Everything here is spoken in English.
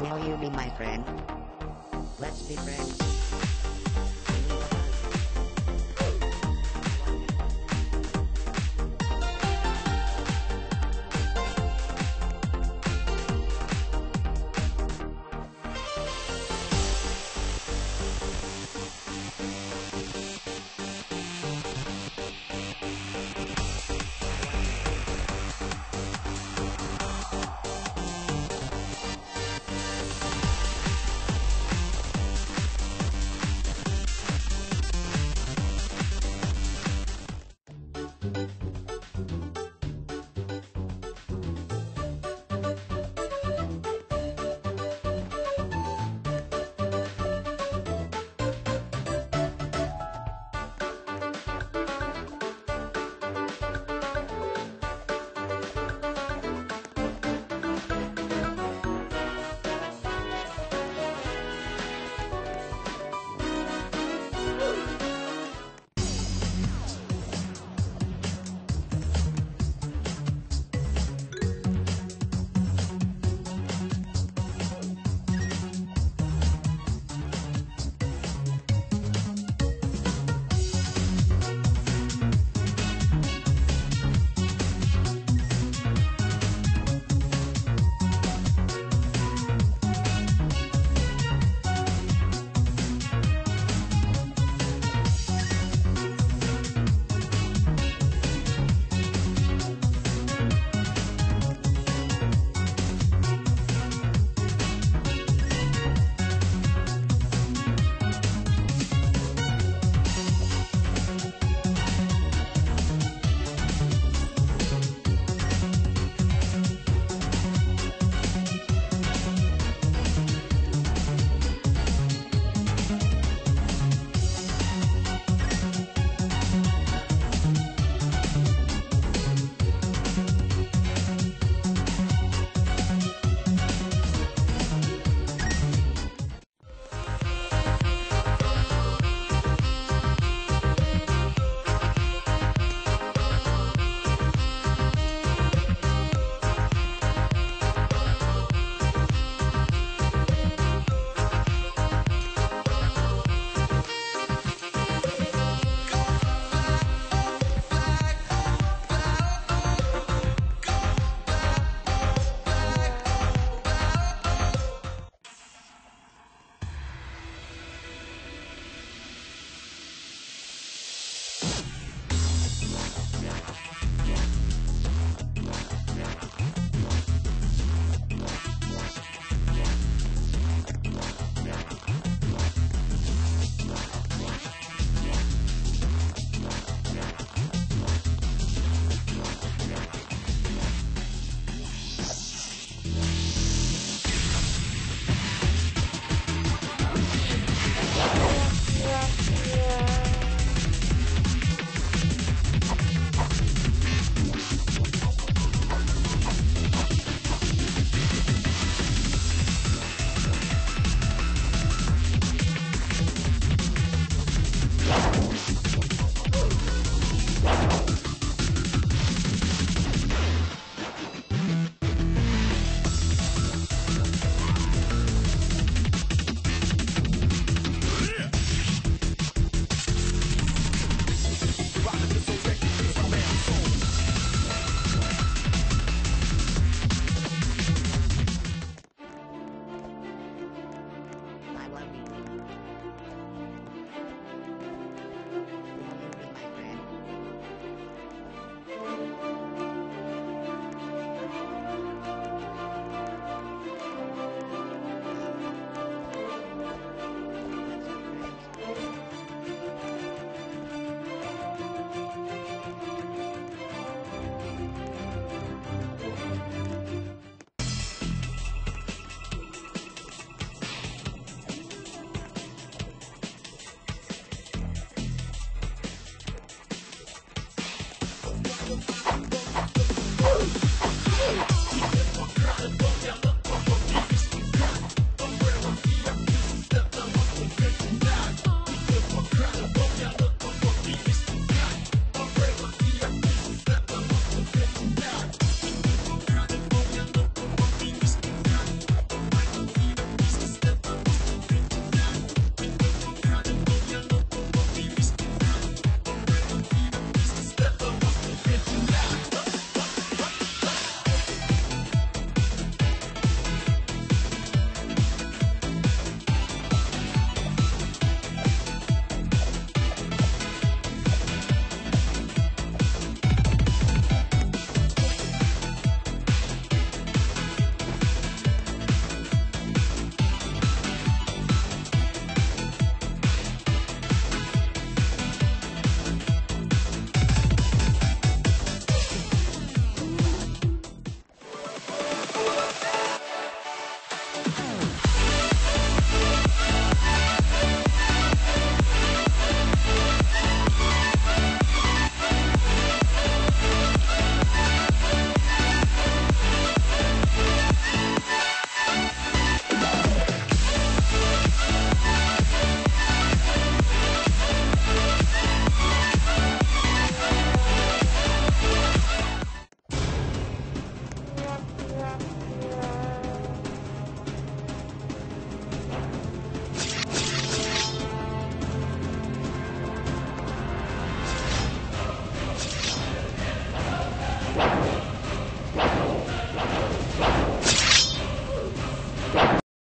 Will you be my friend? Let's be friends.